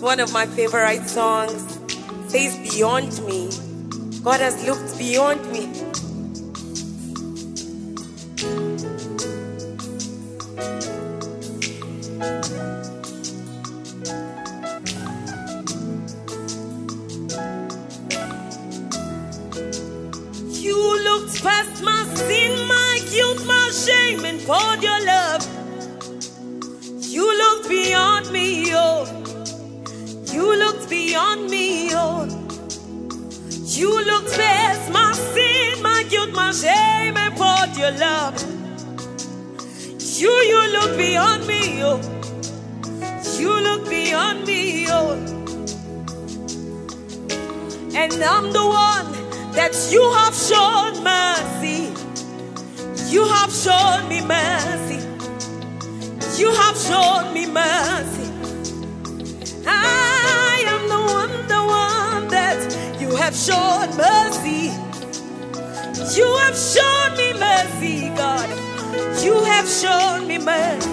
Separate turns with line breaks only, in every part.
It's one of my favorite songs. It says beyond me. God has looked beyond me. You looked past my sin, my guilt, my shame, and poured your beyond me, oh. You look past my sin, my guilt, my shame, and poured your love. You, you look beyond me, oh. You look beyond me, oh. And I'm the one that you have shown mercy. You have shown me mercy. You have shown me mercy. have shown mercy. You have shown me mercy, God. You have shown me mercy.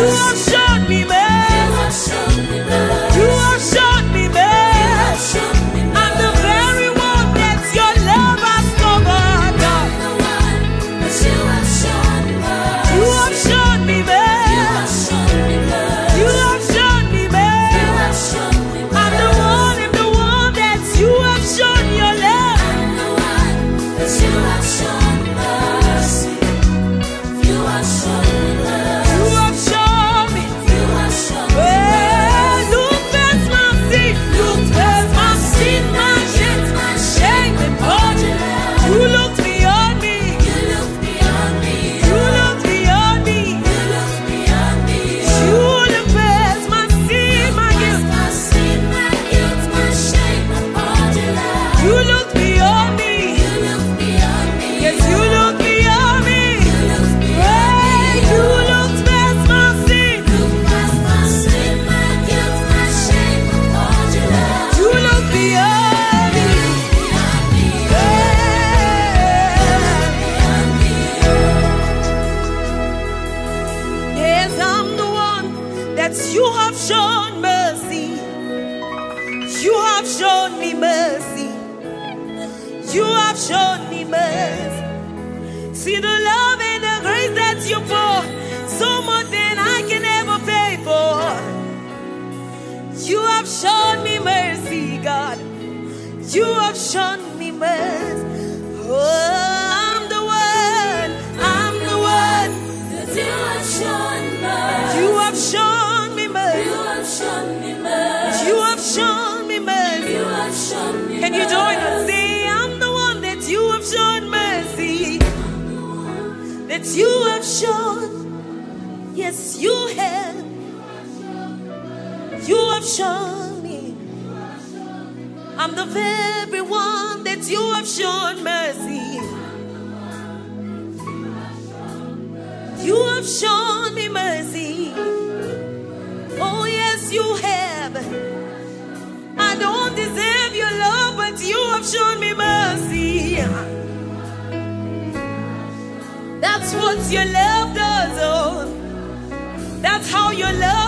Cause you have shown me mercy. See the love and the grace that you pour, so much than I can ever pay for. You have shown me mercy, God. You have shown me mercy. Oh, I'm the one, I'm the one
you have shown mercy.
You have shown me mercy.
You have shown me
That you have shown. Yes, you have. You have shown me. I'm the very one that you have shown mercy. You have shown me mercy. Oh, yes, you have. I don't deserve your love, but you have shown me mercy. That's what your love does, oh. That's how your love